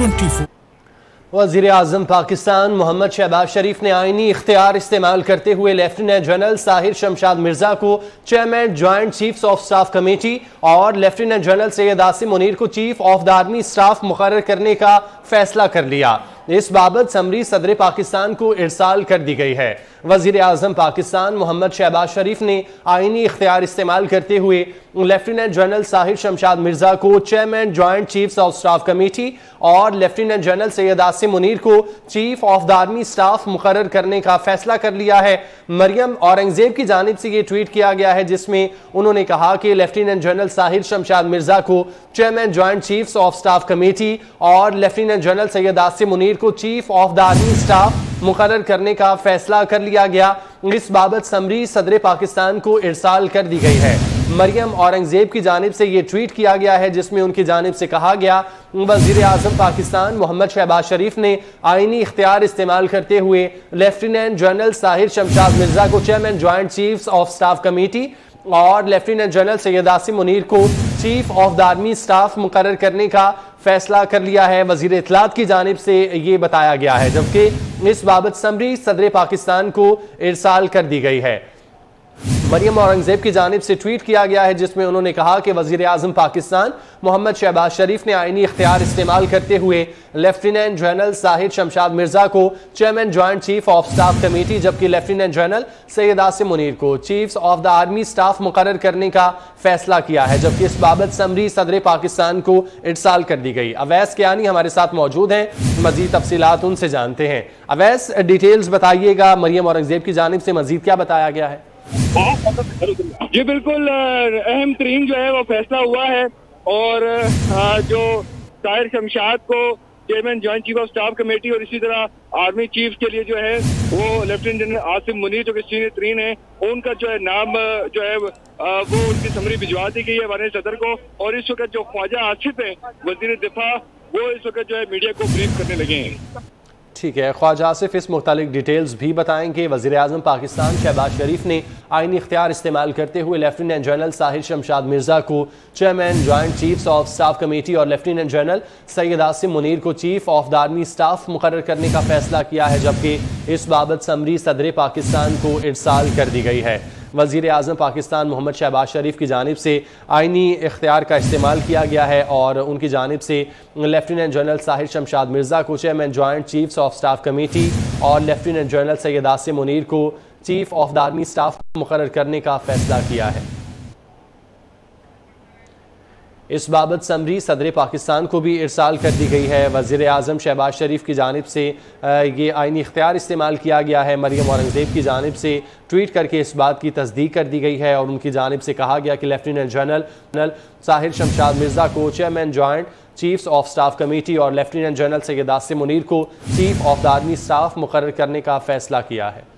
24 वज़ीर अजम पाकिस्तान मोहम्मद शहबाज शरीफ ने आईनी इख्तियार इस्तेमाल करते हुए लेफ्टिनेंट जनरल साहिर शमशाद मिर्ज़ा को chairman, joint chiefs of staff committee और लेफ्टिनेंट जनरल सैयद आसिम मुनीर को chief of the army staff मुकर करने का फैसला कर लिया। इस बाबत समरी सदर पाकिस्तान को इरसाल कर दी गई है। वज़ीर अजम पाकिस्तान मोहम्मद शहबाज शरीफ ने आइनी इख्तियार इस्तेमाल करते हुए लेफ्टिनेंट जनरल साहिर शमशाद मिर्ज़ा को chairman, joint chiefs of staff committee और लेफ्टिनेंट जनरल सैयद आसिम मुनीर को chief of the army staff मुकर करने का फैसला कर लिया है। मरियम औरंगज़ेब की जानब से ये ट्वीट किया गया है, जिसमें उन्होंने कहा कि लेफ्टिनेंट जनरल साहिर शमशाद मिर्ज़ा को chairman, joint chiefs of staff committee और लेफ्टिनेंट जनरल सैयद आसिम मुनीर को chief of the army staff मुकर करने का फैसला कर लिया गया। इस बाबत समरी सदर पाकिस्तान को इरसाल कर दी गई है। मरियम औरंगज़ेब की जानब से ये ट्वीट किया गया है, जिसमें उनकी जानब से कहा गया वज़ीर अजम पाकिस्तान मोहम्मद शहबाज शरीफ ने आइनी इख्तियार इस्तेमाल करते हुए लेफ्टिनेंट जनरल साहिर शमशाद मिर्ज़ा को chairman joint chief of staff committee और लेफ्टिनेंट जनरल सैयद आसिम मुनीर को chief of the army staff मुकर करने का फैसला कर लिया है, वज़ीर इतलात की जानब से ये बताया गया है, जबकि इस बाबत समरी सदर पाकिस्तान को इरसाल कर दी गई है। मरियम औरंगज़ेब की जानब से ट्वीट किया गया है, जिसमें उन्होंने कहा कि वज़ीर आज़म पाकिस्तान मोहम्मद शहबाज शरीफ ने आइनी इख्तियार इस्तेमाल करते हुए लेफ्टिनेंट जनरल साहिद शमशाद मिर्ज़ा को chairman joint chief of staff committee, जबकि लेफ्टिनेंट जनरल सैयद आसिम मुनीर को chief of the army staff मुकर करने का फैसला किया है, जबकि इस बाबत समरी सदर पाकिस्तान को इरसाल कर दी गई। अवैस कियानी हमारे साथ मौजूद हैं, मजीद तफसीत उनसे जानते हैं। अवैस, डिटेल्स बताइएगा, मरियम औरंगज़ेब की जानब से मजीद क्या बताया गया है? जी बिल्कुल अहम तरीन जो है वो फैसला हुआ है और जो ताहिर शमशाद को chairman joint chief of staff committee और इसी तरह आर्मी चीफ के लिए जो है वो लेफ्टिनेंट जनरल आसिम मुनीर, जो कि सीनियर तरीन है, उनका जो है नाम जो है वो उनकी समरी भिजवा दी गई है वान सदर को और इस वक्त जो ख्वाजा आसिफ है वज़ीर दिफा वो इस वक्त जो है मीडिया को ब्रीफ करने लगे हैं। ठीक है। ख्वाजा आसिफ, इस मुख्तलिक डिटेल्स भी बताएँगे। वजी अजम पाकिस्तान शहबाज शरीफ ने आइनी इख्तियार इस्तेमाल करते हुए लेफ्टिनेंट जनरल साहिर शमशाद मिर्ज़ा को chairman, joint chiefs of staff committee और लेफ्टिनेंट जनरल सैयद आसिम मुनीर को chief of the army staff मुकर करने का फैसला किया है, जबकि इस बाबत समरी सदर पाकिस्तान को इरसाल कर दी गई है। वज़ीर अजम पाकिस्तान मोहम्मद शहबाज शरीफ की जानब से आइनी इख्तियार का इस्तेमाल किया गया है और उनकी जानब से लेफ्टिनेंट जनरल साहिर शमशाद मिर्ज़ा को chairman joint chiefs of staff committee और लेफ्टिनेंट जनरल सैद आसिम मुनीर को chief of the army staff मुकर करने का फैसला किया है। इस बाबत समरी सदर पाकिस्तान को भी इरसाल कर दी गई है। वज़ी अजम शहबाज शरीफ की जानब से ये आइनी इख्तियार इस्तेमाल किया गया है। मरीम औरंगज़ेब की जानब से ट्वीट करके इस बात की तस्दीक कर दी गई है और उनकी जानब से कहा गया कि lieutenant general general Sahir Shamshad Mirza को chairman joint chiefs of staff committee और लेफ्टिनेंट जनरल सैद आसिम मुनीर को chief of the army staff मुकर करने का फैसला किया है।